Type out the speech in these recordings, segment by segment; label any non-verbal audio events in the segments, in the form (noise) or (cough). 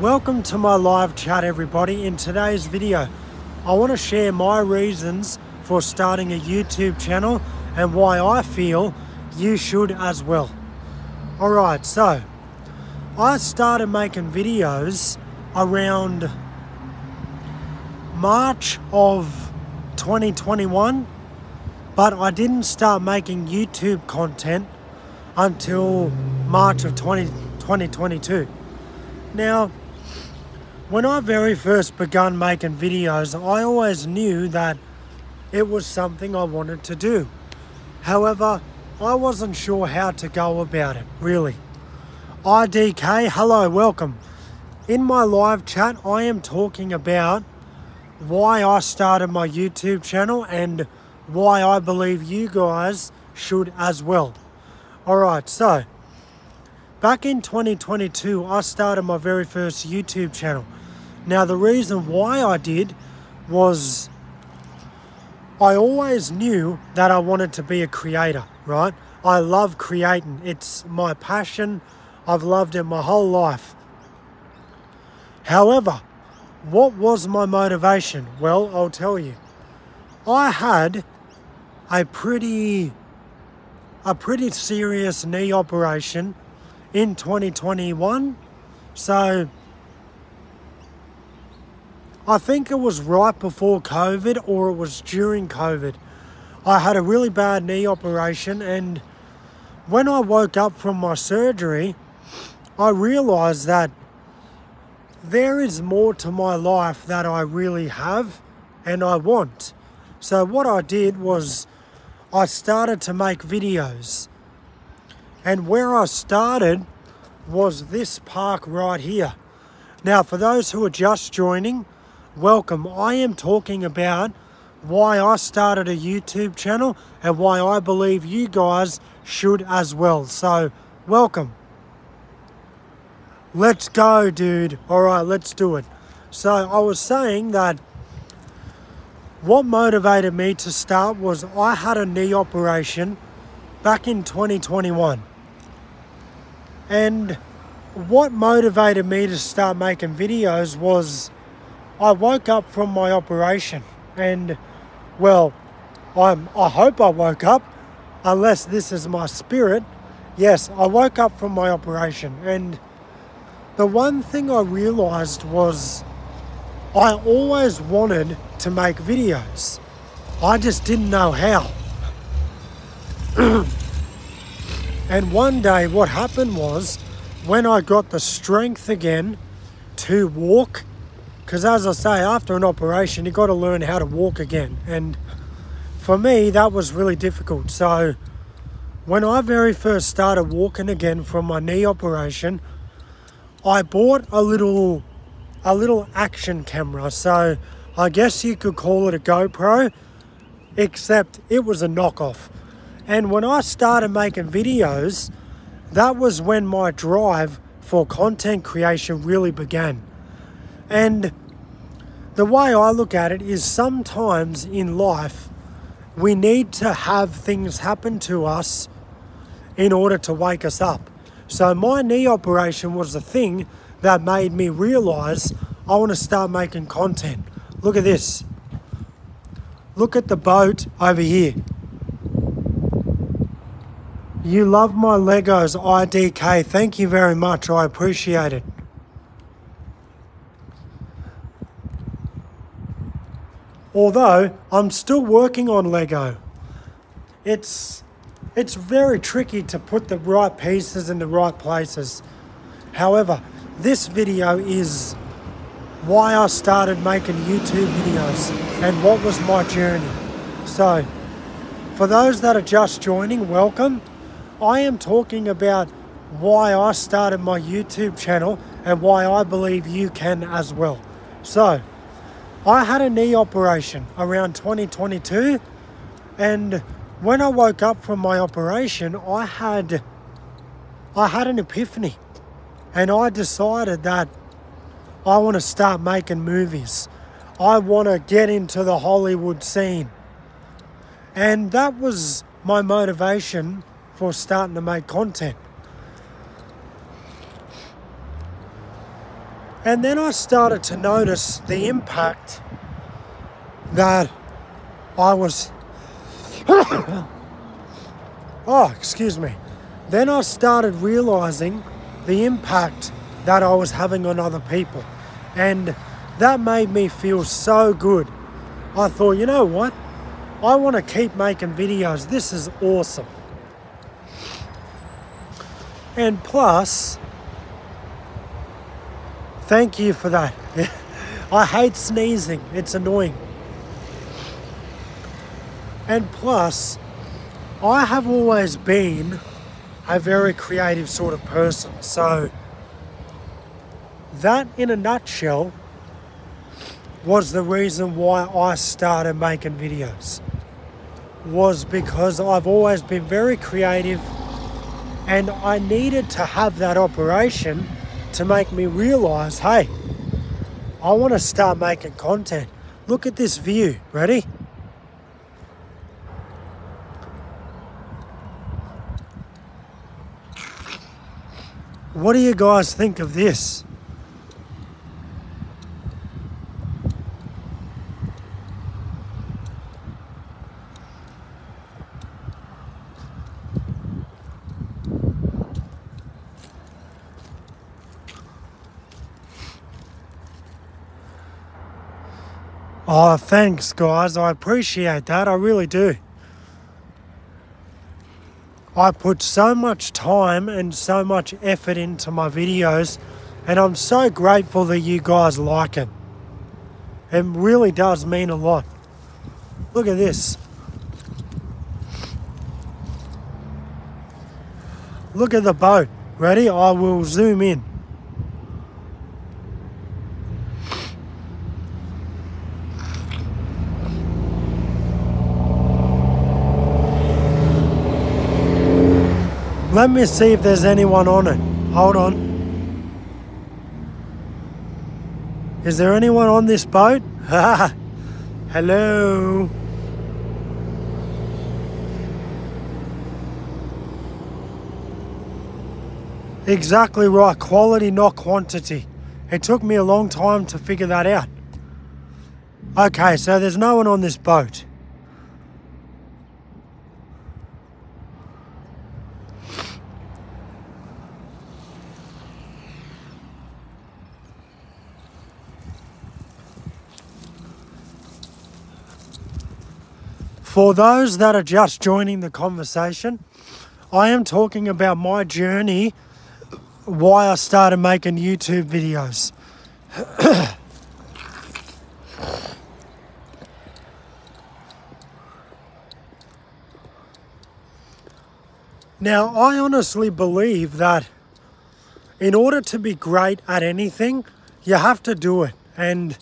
Welcome to my live chat everybody. In today's video, I want to share my reasons for starting a YouTube channel and why I feel you should as well. Alright, so I started making videos around March of 2021 but I didn't start making YouTube content until March of 20, 2022. Now, when I very first begun making videos, I always knew that it was something I wanted to do. However, I wasn't sure how to go about it, really. IDK, hello, welcome. In my live chat, I am talking about why I started my YouTube channel and why I believe you guys should as well. Alright, so back in 2022, I started my very first YouTube channel. Now, the reason why I did was I always knew that I wanted to be a creator, right? I love creating, it's my passion. I've loved it my whole life. However, what was my motivation? Well, I'll tell you. I had a pretty a pretty serious knee operation in 2021. So I think it was right before COVID or it was during COVID. I had a really bad knee operation and when I woke up from my surgery, I realized that there is more to my life that I really have and I want. So what I did was I started to make videos. And where I started was this park right here. Now, for those who are just joining, welcome. I am talking about why I started a YouTube channel and why I believe you guys should as well. So, welcome. Let's go, dude. All right, let's do it. So, I was saying that what motivated me to start was I had a knee operation back in 2021. And what motivated me to start making videos was I woke up from my operation and well I'm I hope I woke up unless this is my spirit yes I woke up from my operation and the one thing I realized was I always wanted to make videos. I just didn't know how. (clears throat) and one day, what happened was when I got the strength again to walk, because as I say, after an operation, you've got to learn how to walk again. And for me, that was really difficult. So, when I very first started walking again from my knee operation, I bought a little a little action camera. So I guess you could call it a GoPro, except it was a knockoff. And when I started making videos, that was when my drive for content creation really began. And the way I look at it is sometimes in life, we need to have things happen to us in order to wake us up. So my knee operation was the thing that made me realize I want to start making content. Look at this. Look at the boat over here. You love my Legos IDK. Thank you very much. I appreciate it. Although I'm still working on Lego. It's it's very tricky to put the right pieces in the right places. However, this video is why I started making YouTube videos and what was my journey. So, for those that are just joining, welcome. I am talking about why I started my YouTube channel and why I believe you can as well. So, I had a knee operation around 2022 and when I woke up from my operation, I had I had an epiphany and I decided that I want to start making movies. I want to get into the Hollywood scene. And that was my motivation for starting to make content. And then I started to notice the impact that I was. (coughs) oh, excuse me. Then I started realizing the impact that I was having on other people. And that made me feel so good. I thought, you know what? I want to keep making videos. This is awesome. And plus, thank you for that. (laughs) I hate sneezing, it's annoying. And plus, I have always been a very creative sort of person. So, that in a nutshell was the reason why I started making videos. Was because I've always been very creative and I needed to have that operation to make me realize hey, I want to start making content. Look at this view. Ready? What do you guys think of this? Oh, thanks, guys. I appreciate that. I really do. I put so much time and so much effort into my videos, and I'm so grateful that you guys like it. It really does mean a lot. Look at this. Look at the boat. Ready? I will zoom in. Let me see if there's anyone on it. Hold on. Is there anyone on this boat? (laughs) Hello. Exactly right. Quality, not quantity. It took me a long time to figure that out. Okay, so there's no one on this boat. For those that are just joining the conversation, I am talking about my journey, why I started making YouTube videos. (coughs) now, I honestly believe that in order to be great at anything, you have to do it. And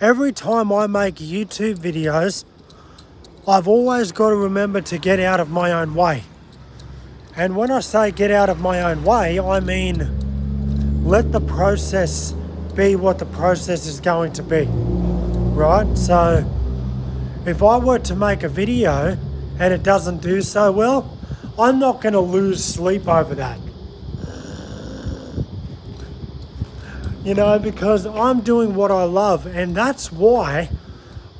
every time I make YouTube videos, I've always got to remember to get out of my own way. And when I say get out of my own way, I mean let the process be what the process is going to be. Right? So if I were to make a video and it doesn't do so well, I'm not going to lose sleep over that. You know, because I'm doing what I love, and that's why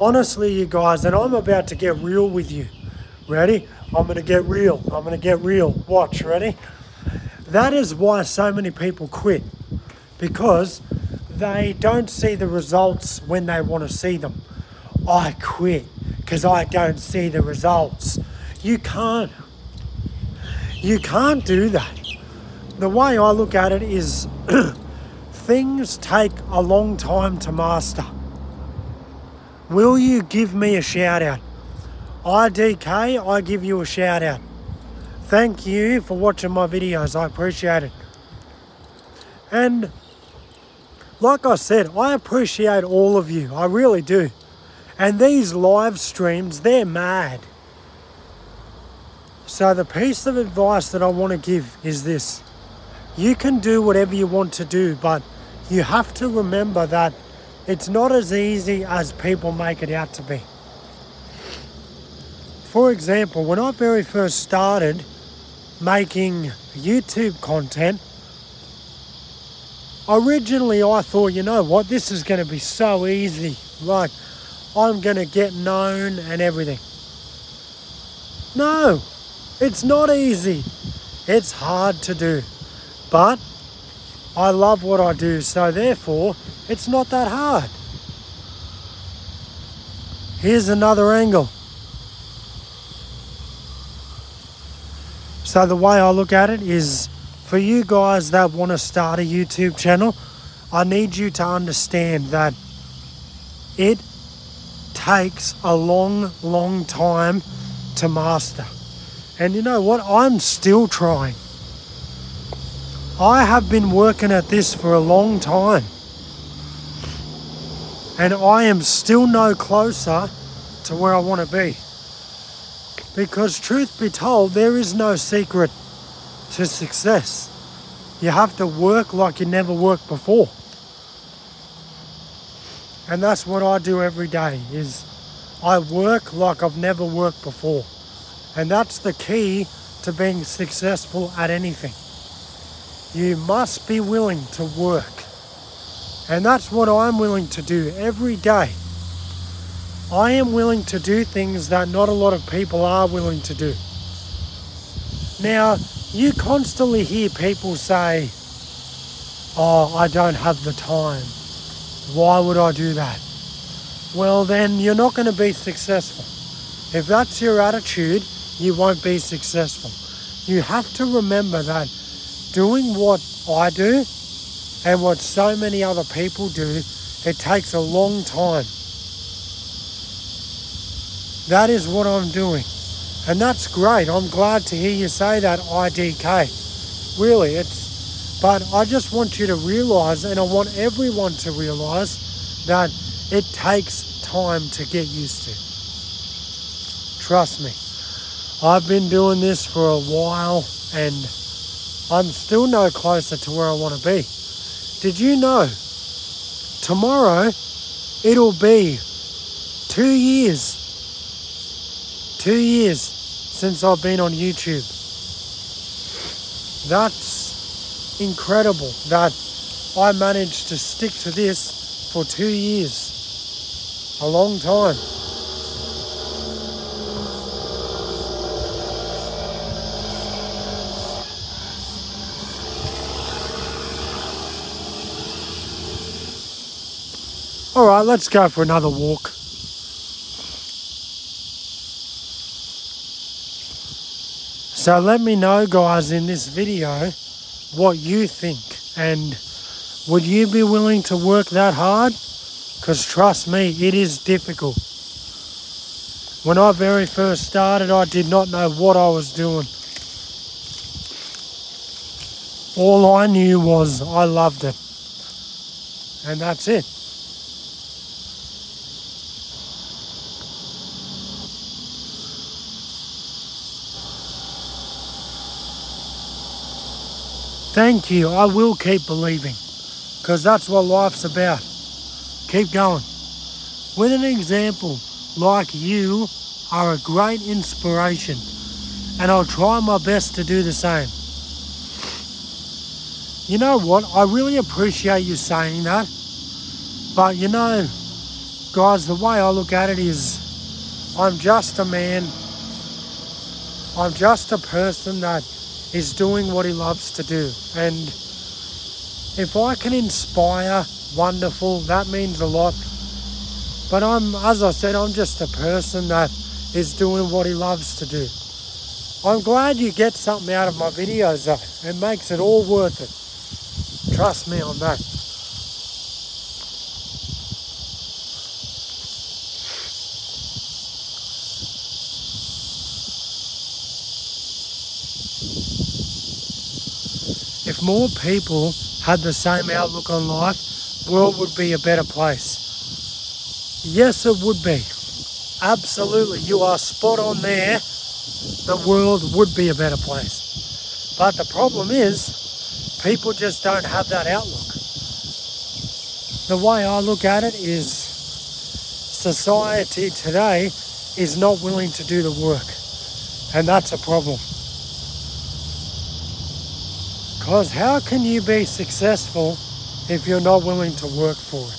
honestly, you guys, and I'm about to get real with you. Ready? I'm going to get real. I'm going to get real. Watch, ready? That is why so many people quit because they don't see the results when they want to see them. I quit because I don't see the results. You can't. You can't do that. The way I look at it is (clears throat) things take a long time to master. Will you give me a shout out? IDK, I give you a shout out. Thank you for watching my videos. I appreciate it. And like I said, I appreciate all of you. I really do. And these live streams, they're mad. So the piece of advice that I want to give is this. You can do whatever you want to do, but you have to remember that it's not as easy as people make it out to be. For example, when I very first started making YouTube content, Originally, I thought, you know what, this is going to be so easy. Like, I'm going to get known and everything. No, it's not easy. It's hard to do. But I love what I do, so therefore, it's not that hard. Here's another angle. So the way I look at it is for you guys that want to start a YouTube channel, I need you to understand that it takes a long, long time to master. And you know what? I'm still trying. I have been working at this for a long time. And I am still no closer to where I want to be. Because, truth be told, there is no secret to success. You have to work like you never worked before. And that's what I do every day is I work like I've never worked before. And that's the key to being successful at anything. You must be willing to work. And that's what I'm willing to do every day. I am willing to do things that not a lot of people are willing to do. Now, you constantly hear people say, Oh, I don't have the time. Why would I do that? Well, then you're not going to be successful. If that's your attitude, you won't be successful. You have to remember that doing what I do and what so many other people do, it takes a long time. That is what I'm doing. And that's great. I'm glad to hear you say that, IDK. Really, it's, but I just want you to realize, and I want everyone to realize, that it takes time to get used to. Trust me. I've been doing this for a while and I'm still no closer to where I want to be. Did you know tomorrow it'll be two years Two years since I've been on YouTube. That's incredible that I managed to stick to this for two years. A long time. All right, let's go for another walk. So let me know guys in this video what you think and would you be willing to work that hard? Because trust me, it is difficult. When I very first started, I did not know what I was doing. All I knew was I loved it. And that's it. Thank you. I will keep believing because that's what life's about. Keep going. With an example like you are a great inspiration and I'll try my best to do the same. You know what? I really appreciate you saying that. But you know, guys, the way I look at it is I'm just a man. I'm just a person that is doing what he loves to do. And if I can inspire, wonderful, that means a lot. But I'm, as I said, I'm just a person that is doing what he loves to do. I'm glad you get something out of my videos though. It makes it all worth it. Trust me on that. More people had the same outlook on life, world would be a better place. Yes, it would be. Absolutely, you are spot on there. The world would be a better place. But the problem is, people just don't have that outlook. The way I look at it is society today is not willing to do the work. And that's a problem. Because how can you be successful if you're not willing to work for it.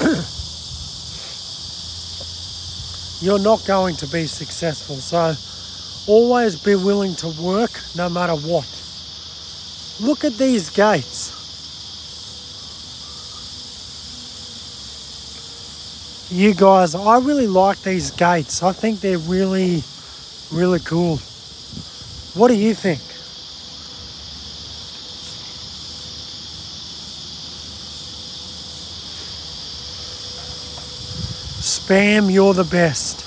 (clears throat) you're not going to be successful. So always be willing to work no matter what. Look at these gates. You guys, I really like these gates. I think they're really, really cool. What do you think? Spam, you're the best.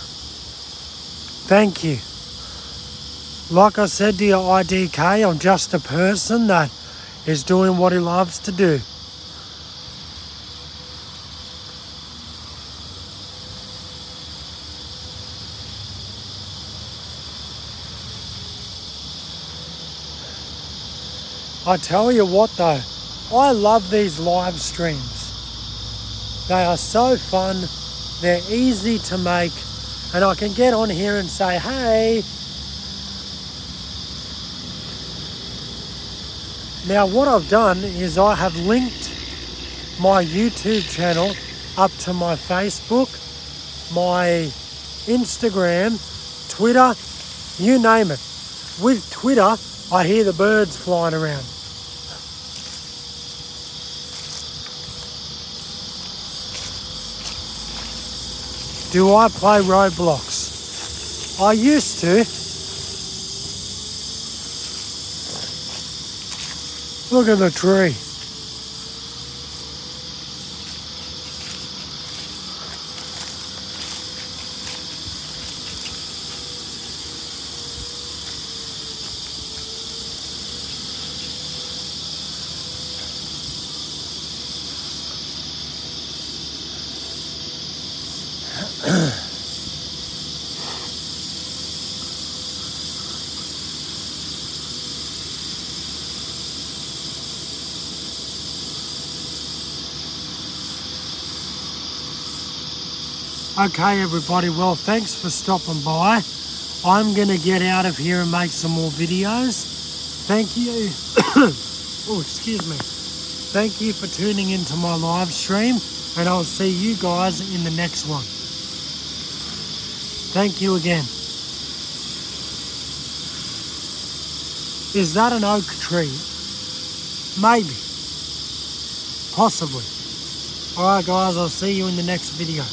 Thank you. Like I said to your IDK, I'm just a person that is doing what he loves to do. I tell you what though, I love these live streams. They are so fun, they're easy to make, and I can get on here and say, hey, Now what I've done is I have linked my YouTube channel up to my Facebook, my Instagram, Twitter, you name it. With Twitter, I hear the birds flying around. Do I play Roblox? I used to. Look at the tree. Okay, everybody, well, thanks for stopping by. I'm going to get out of here and make some more videos. Thank you. (coughs) oh, excuse me. Thank you for tuning into my live stream, and I'll see you guys in the next one. Thank you again. Is that an oak tree? Maybe. Possibly. Alright guys, I'll see you in the next video.